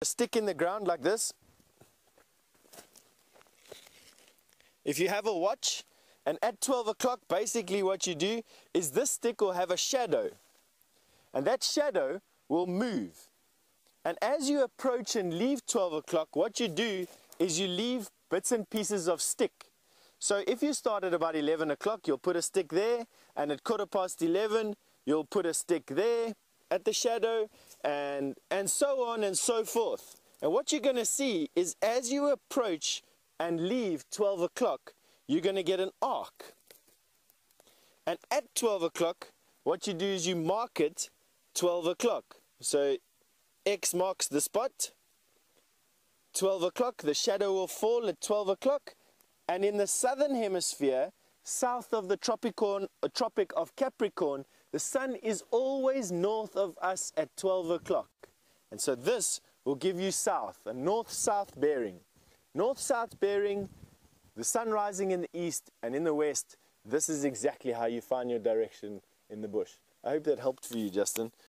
a stick in the ground like this. If you have a watch, and at 12 o'clock, basically what you do is this stick will have a shadow. And that shadow will move. And as you approach and leave 12 o'clock, what you do is you leave bits and pieces of stick. So if you start at about 11 o'clock, you'll put a stick there, and at quarter past 11, you'll put a stick there at the shadow, and, and so on and so forth. And what you're going to see is as you approach and leave 12 o'clock, you're going to get an arc. And at 12 o'clock, what you do is you mark it 12 o'clock. So X marks the spot. 12 o'clock, the shadow will fall at 12 o'clock. And in the southern hemisphere, south of the Tropicorn, uh, Tropic of Capricorn, the sun is always north of us at 12 o'clock. And so this will give you south, a north-south bearing. North-south bearing the sun rising in the east and in the west, this is exactly how you find your direction in the bush. I hope that helped for you, Justin.